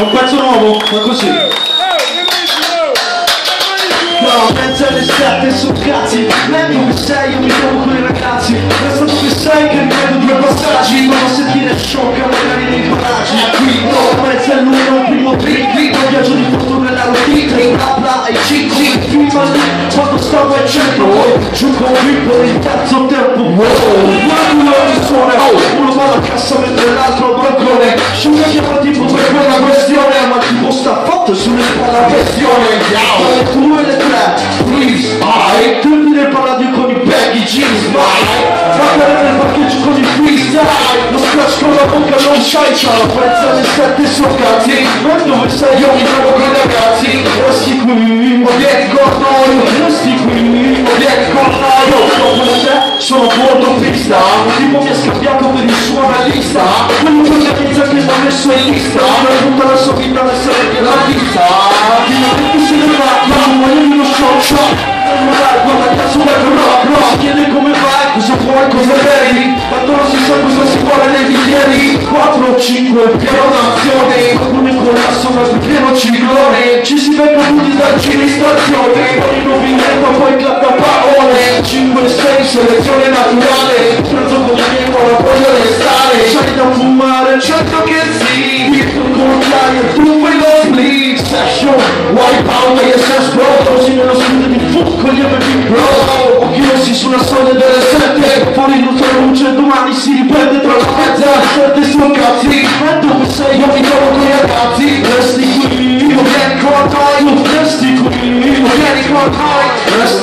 È un pezzo nuovo, ma così. No, mezzo alle sette su cazzi. Lei dove sei, io mi trovo con i ragazzi. Resta dove sei che ripeto due passaggi Non ho sentire sciocca magari nei paraggi Qui. No, mezzo all'uno, un primo trick Un viaggio di fortuna nella routine Bla bla e cinque Prima lì, quando stavo al centro Giù con Pippo in terzo tempo. Wow, guarda che suona Uno va alla cassa mentre l'altro al balcone. Sciuga chiama tipo Tra le due e le tre, please. Vai. Termine il palladio con i baggy jeans vai. Guardare nel parcheggio con i freestyle Lo scratch con la bocca non sai C'ha la prezza del sette cazzi Ma dove sei? Io mi trovo con i ragazzi. Resti qui, obietto cornoio Resti qui, obietto cornoio Dopo di te sono molto pista. Tipo mi ha scambiato per il suo analista. Quello che organizza che l'ha messo in lista 4, 5, pieno d'azione Alcune collasso ma il pieno ciclone. Ci si vengono tutti da amministrazione Poi non vinetto, poi cappa paone 5, 6, selezione naturale Pranzo con pieno, la voglia di stare. C'hai da fumare, certo che sì. Il tuo contrario, tu fai lo split. Session, wipe out, ISS Pro Così nello studio di fuoco, gli MV Leggi sulla storia delle sette Fuori non c'è luce, domani si riprende tra la mezza Sette sono cazzi, e dove sei? Io mi trovo con i ragazzi? Resti qui, io vieni con noi Resti qui, io vieni con noi Resti